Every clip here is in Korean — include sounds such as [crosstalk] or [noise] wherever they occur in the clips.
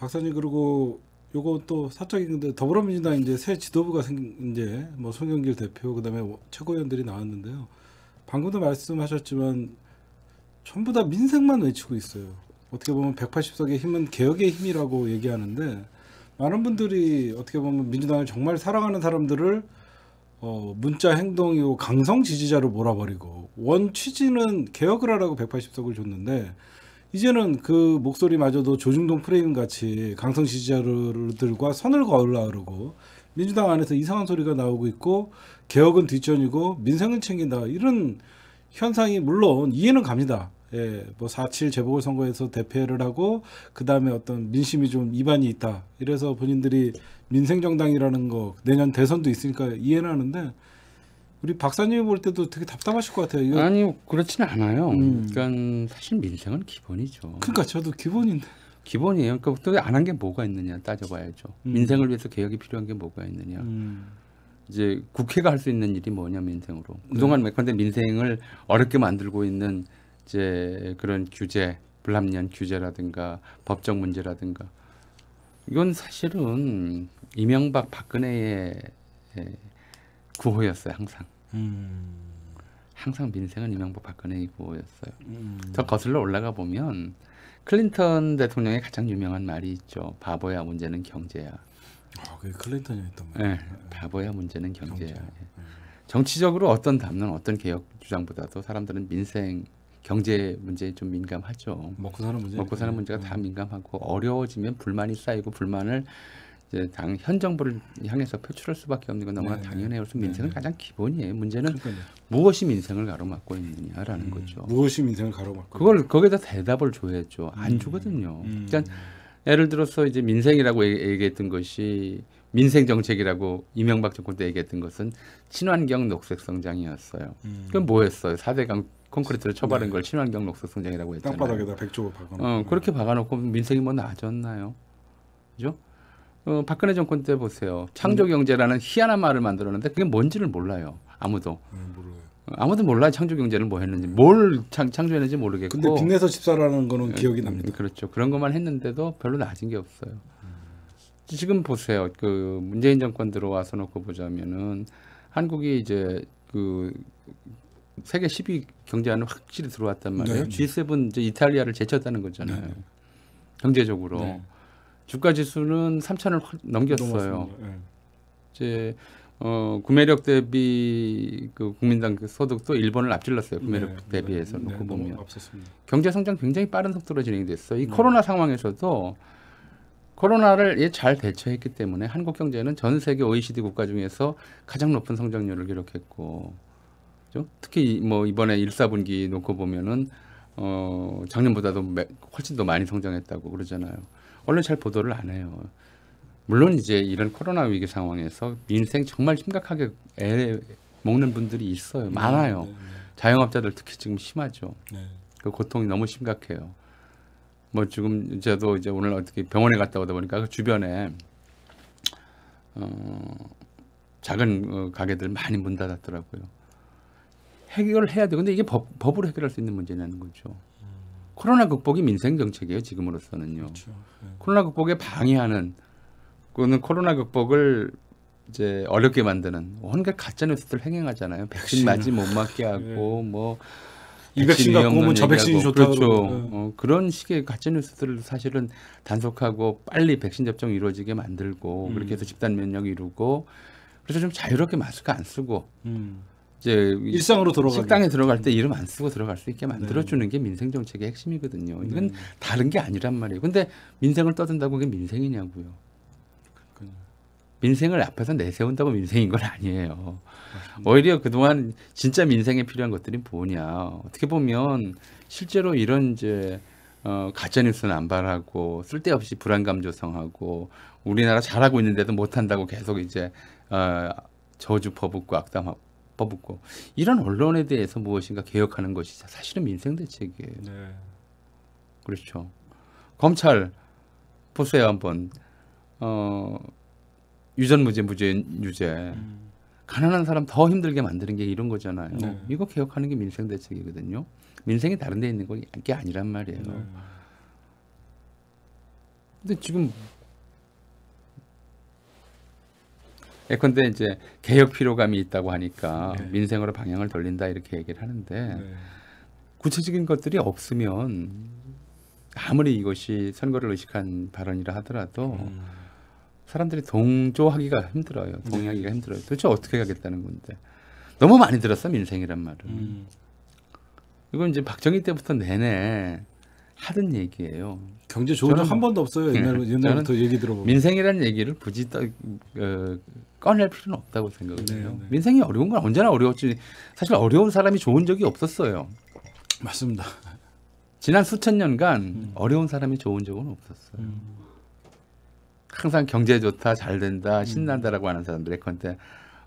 박사님 그리고 요거 또 사적인데 더불어민주당 이제 새 지도부가 생 이제 뭐 송영길 대표 그다음에 최고위원들이 나왔는데요. 방금도 말씀하셨지만 전부 다 민생만 외치고 있어요. 어떻게 보면 180석의 힘은 개혁의 힘이라고 얘기하는데 많은 분들이 어떻게 보면 민주당을 정말 사랑하는 사람들을 어, 문자 행동이고 강성 지지자로 몰아버리고 원 취지는 개혁을 하라고 180석을 줬는데 이제는 그 목소리마저도 조중동 프레임 같이 강성 지지자들과 선을 그으려고 민주당 안에서 이상한 소리가 나오고 있고 개혁은 뒷전이고 민생은 챙긴다 이런 현상이 물론 이해는 갑니다. 예, 뭐4.7 재보궐선거에서 대패를 하고 그 다음에 어떤 민심이 좀 이반이 있다. 이래서 본인들이 민생정당이라는 거 내년 대선도 있으니까 이해는 하는데 우리 박사님이 볼 때도 되게 답답하실 것 같아요. 이거. 아니 그렇지는 않아요. 음. 그러니까 사실 민생은 기본이죠. 그러니까 저도 기본인데. 기본이에요. 그러니까 또 안 한 게 뭐가 있느냐 따져봐야죠. 음. 민생을 위해서 개혁이 필요한 게 뭐가 있느냐. 음. 이제 국회가 할 수 있는 일이 뭐냐 민생으로. 그동안 네. 메컨대 민생을 어렵게 만들고 있는 이제 그런 규제, 불합리한 규제라든가 법적 문제라든가 이건 사실은 이명박 박근혜의 구호였어요 항상. 음. 항상 민생은 이명박 박근혜의 구호였어요. 음. 더 거슬러 올라가 보면 클린턴 대통령의 가장 유명한 말이 있죠. 바보야 문제는 경제야. 아, 그게 클린턴이었던 거예요. 네, 바보야 문제는 경제야. 경제. 네. 정치적으로 어떤 담론, 어떤 개혁 주장보다도 사람들은 민생 경제 문제에 좀 민감하죠. 먹고 사는 문제. 먹고 사는 문제가 다 음. 민감하고 어려워지면 불만이 쌓이고 불만을 이제 당 현 정부를 향해서 표출할 수밖에 없는 건 너무나 네, 당연해요. 그래서 민생은 네. 가장 기본이에요. 문제는 그러니까요. 무엇이 민생을 가로막고 있느냐라는 음, 거죠. 무엇이 민생을 가로막고 그걸 거기다 대답을 줘야죠. 안 음, 주거든요. 음. 그러니까 예를 들어서 이제 민생이라고 얘기했던 것이 민생 정책이라고 이명박 정권 때 얘기했던 것은 친환경 녹색 성장이었어요. 음. 그건 뭐였어요? 4대강 콘크리트를 쳐바른 네. 걸 친환경 녹색 성장이라고 했잖아요. 땅바닥에다 백조 박아놓고. 어, 그렇게 박아놓고 민생이 뭐 나아졌나요? 그죠? 어, 박근혜 정권 때 보세요. 창조 경제라는 희한한 말을 만들었는데 그게 뭔지를 몰라요. 아무도. 음. 어, 아무도 몰라요. 창조 경제는 뭐 했는지. 뭘 창, 창조했는지 모르겠고. 근데 빚내서 집사라는 거는 기억이 납니다. 그렇죠. 그런 것만 했는데도 별로 나아진 게 없어요. 음. 지금 보세요. 그 문재인 정권 들어와서 놓고 보자면은 한국이 이제 그 세계 10위 경제 안에 확실히 들어왔단 말이에요. 네. G7 이제 이탈리아를 제쳤다는 거잖아요. 네. 경제적으로. 네. 주가 지수는 3천을 넘겼어요. 네. 이제 어, 구매력 대비 그 국민당 그 소득도 일본을 앞질렀어요. 구매력 네, 대비해서 네, 놓고 보면 경제 성장 굉장히 빠른 속도로 진행됐어요. 이 코로나 상황에서도 코로나를 잘 대처했기 때문에 한국 경제는 전 세계 OECD 국가 중에서 가장 높은 성장률을 기록했고, 그죠? 특히 뭐 이번에 1, 4분기 놓고 보면은 어, 작년보다도 훨씬 더 많이 성장했다고 그러잖아요. 언론 잘 보도를 안 해요. 물론 이제 이런 코로나 위기 상황에서 민생 정말 심각하게 애 먹는 분들이 있어요. 네, 많아요. 네, 네, 자영업자들 특히 지금 심하죠. 네. 그 고통이 너무 심각해요. 뭐 지금 저도 이제 오늘 어떻게 병원에 갔다 오다 보니까 그 주변에 어 작은 어, 가게들 많이 문 닫았더라고요. 해결을 해야 돼. 근데 이게 법, 법으로 해결할 수 있는 문제냐는 거죠. 코로나 극복이 민생 정책이에요 지금으로서는요. 그렇죠. 네. 코로나 극복에 방해하는 그거는 코로나 극복을 이제 어렵게 만드는 온갖 가짜 뉴스들 행행하잖아요. 백신 맞지 못 맞게 [laughs] 하고 네. 뭐이 백신 갖고 오면 저 백신이 좋다고 그렇죠. 네. 어, 그런 식의 가짜 뉴스들을 사실은 단속하고 빨리 백신 접종 이루어지게 만들고 음. 그렇게 해서 집단 면역 이루고 그래서 좀 자유롭게 마스크 안 쓰고 음. 이제 일상으로 들어가 식당에 들어갈 때 이름 안 쓰고 들어갈 수 있게 만들어 주는 네. 게 민생 정책의 핵심이거든요. 이건 네. 다른 게 아니란 말이에요. 근데 민생을 떠든다고 그게 민생이냐고요. 민생을 앞에서 내세운다고 민생인 건 아니에요. 맞습니다. 오히려 그동안 진짜 민생에 필요한 것들이 뭐냐. 어떻게 보면 실제로 이런 이제 어, 가짜뉴스는 안 발하고 쓸데없이 불안감 조성하고 우리나라 잘하고 있는데도 못한다고 계속 이제 어, 저주 퍼붓고 악담하고 퍼붓고 이런 언론에 대해서 무엇인가 개혁하는 것이 사실은 민생 대책이에요. 네. 그렇죠. 검찰 보세요 한번 어, 유전무죄 무죄 유죄 음. 가난한 사람 더 힘들게 만드는 게 이런 거잖아요. 네. 이거 개혁하는 게 민생 대책이거든요. 민생이 다른 데 있는 게 아니란 말이에요. 네. 근데 지금 예컨대 이제 개혁 피로감이 있다고 하니까 네. 민생으로 방향을 돌린다 이렇게 얘기를 하는데 네. 구체적인 것들이 없으면 아무리 이것이 선거를 의식한 발언이라 하더라도 음. 사람들이 동조하기가 힘들어요. 네. 동의하기가 힘들어요. 도대체 어떻게 하겠다는 건데 너무 많이 들었어 민생이란 말을. 음. 이건 이제 박정희 때부터 내내 하던 얘기예요. 경제 좋은 저는 적한 뭐- 번도 없어요. 옛날 네. 옛날부터 얘기 들어보면. 민생이라는 얘기를 굳이 떠, 어, 꺼낼 필요는 없다고 생각을 네, 해요. 네. 민생이 어려운 건 언제나 어려웠지. 사실 어려운 사람이 좋은 적이 없었어요. 맞습니다. 지난 수천 년간 음. 어려운 사람이 좋은 적은 없었어요. 음. 항상 경제 좋다, 잘 된다, 신난다라고 하는 사람들 예컨대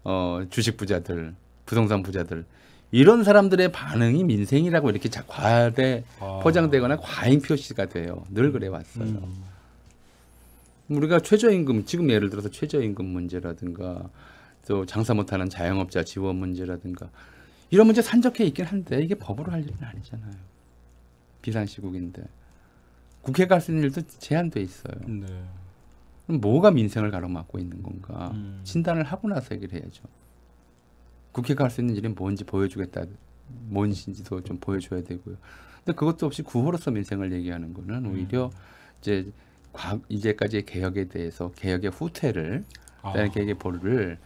어, 주식 부자들, 부동산 부자들 이런 사람들의 반응이 민생이라고 이렇게 자, 과대 아. 포장되거나 과잉 표시가 돼요. 늘 그래 왔어요. 음. 우리가 최저임금 지금 예를 들어서 최저임금 문제라든가 또 장사 못하는 자영업자 지원 문제라든가 이런 문제 산적해 있긴 한데 이게 법으로 할 일은 아니잖아요. 비상시국인데 국회가 할 수 있는 일도 제한돼 있어요. 네. 그럼 뭐가 민생을 가로막고 있는 건가? 음. 진단을 하고 나서 얘기를 해야죠. 국회가 할 수 있는 일이 뭔지 보여주겠다. 뭔지도 좀 보여줘야 되고요. 근데 그것도 없이 구호로서 민생을 얘기하는 거는 오히려 이제 과, 이제까지의 개혁에 대해서 개혁의 후퇴를 아. 개혁의 보루를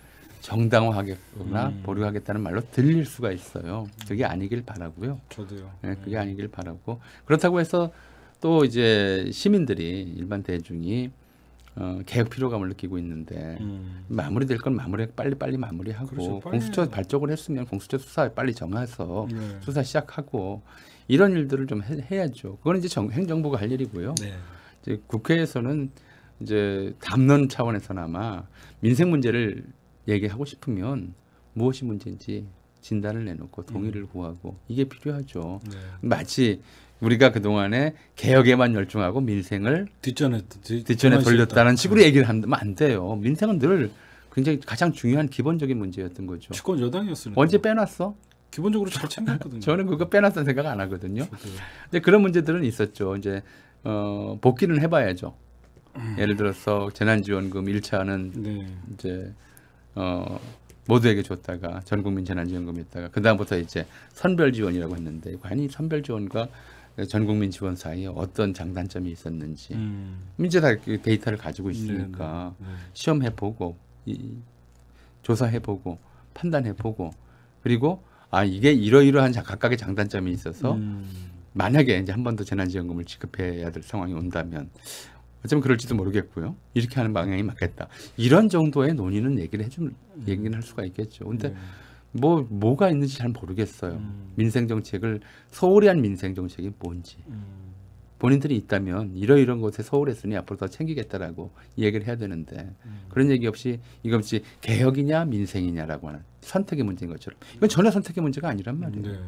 정당화하겠거나 음. 보류하겠다는 말로 들릴 수가 있어요. 그게 아니길 바라고요. 저도요. 예, 그게 아니길 바라고 그렇다고 해서 또 이제 시민들이 일반 대중이 어, 개혁 피로감을 느끼고 있는데 음. 마무리될 건 마무리 빨리 빨리 마무리하고 그렇죠, 빨리. 공수처 발족을 했으면 공수처 수사 빨리 정해서 네. 수사 시작하고 이런 일들을 좀 해, 야죠 그건 이제 정, 행정부가 할 일이고요. 네. 이제 국회에서는 이제 담론 차원에서나마 민생 문제를 얘기하고 싶으면 무엇이 문제인지 진단을 내놓고 동의를 음. 구하고 이게 필요하죠. 네. 마치 우리가 그 동안에 개혁에만 열중하고 민생을 뒷전에 뒤, 뒷전에 돌렸다는. 식으로 얘기를 하면 안 돼요. 민생은 늘 굉장히 가장 중요한 기본적인 문제였던 거죠. 집권 여당이었으니까. 언제 빼놨어? 기본적으로 잘 챙겼거든요. 저는 그거 빼놨다는 생각 안 하거든요. 근데 그런 문제들은 있었죠. 이제 어, 복귀는 해봐야죠. 예를 들어서 재난지원금 1차는 네. 이제 어, 모두에게 줬다가 전 국민 재난지원금 있다가 그 다음부터 이제 선별 지원이라고 했는데 과연 이 선별 지원과 전 국민 지원 사이에 어떤 장단점이 있었는지 음. 이제 다그 데이터를 가지고 있으니까 네, 네. 시험해보고 이, 조사해보고 판단해보고 그리고 아 이게 이러이러한 자- 각각의 장단점이 있어서 음. 만약에 이제 한 번 더 재난지원금을 지급해야 될 상황이 온다면 어쩌면 그럴지도 모르겠고요. 이렇게 하는 방향이 맞겠다. 이런 정도의 논의는 얘기를 해줄 얘기는 할 수가 있겠죠. 근데 네. 뭐 뭐가 있는지 잘 모르겠어요. 음. 민생 정책을 소홀히 한 민생 정책이 뭔지 음. 본인들이 있다면 이러이런 곳에 소홀했으니 앞으로 더 챙기겠다라고 얘기를 해야 되는데 음. 그런 얘기 없이 이것이 개혁이냐 민생이냐라고 하는 선택의 문제인 것처럼 이건 전혀 선택의 문제가 아니란 말이에요. 네.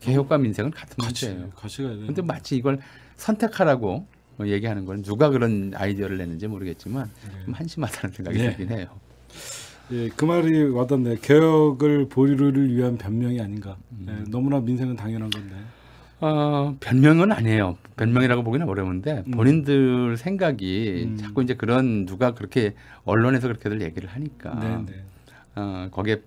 개혁과 민생은 같은 같이 문제예요. 같이 가야 돼. 근데 마치 이걸 선택하라고 뭐 얘기하는 건 누가 그런 아이디어를 냈는지 모르겠지만 좀 한심하다는 생각이 네. 들긴 해요. 예, 그 말이 와닿네. 개혁을 보류를 위한 변명이 아닌가. 음. 예, 너무나 민생은 당연한 건데. 어, 변명은 아니에요. 변명이라고 보기는 어려운데 음. 본인들 생각이 음. 자꾸 이제 그런 누가 그렇게 언론에서 그렇게들 얘기를 하니까 네, 네. 어, 거기에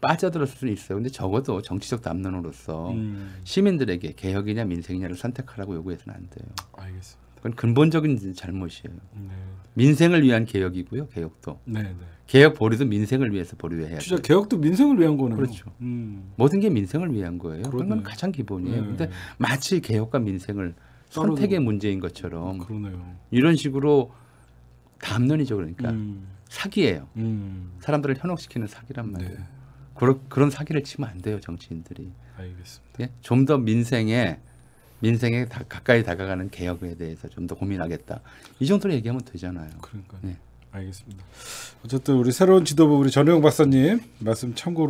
빠져들었을 수는 있어요. 근데 적어도 정치적 담론으로서 음, 시민들에게 개혁이냐 민생이냐를 선택하라고 요구해서는 안 돼요. 알겠습니다. 그건 근본적인 잘못이에요. 네, 민생을 위한 개혁이고요. 개혁도 네, 네. 개혁 보류도 민생을 위해서 보류해야 진짜 돼요. 개혁도 민생을 위한 거네요. 그렇죠. 음, 모든 게 민생을 위한 거예요. 그건 그러네요. 가장 기본이에요. 네. 근데 마치 개혁과 민생을 선택의 문제인 것처럼 그러네요. 이런 식으로 담론이죠. 그러니까 음, 사기예요. 음, 사람들을 현혹시키는 사기란 말이에요. 네, 그런 그런 사기를 치면 안 돼요, 정치인들이. 알겠습니다. 예? 좀더 민생에 민생에 다, 가까이 다가가는 개혁에 대해서 좀 더 고민하겠다. 이 정도로 얘기하면 되잖아요. 그러니까. 네. 알겠습니다. 어쨌든 우리 새로운 지도부 우리 전영 박사님 말씀 참고로.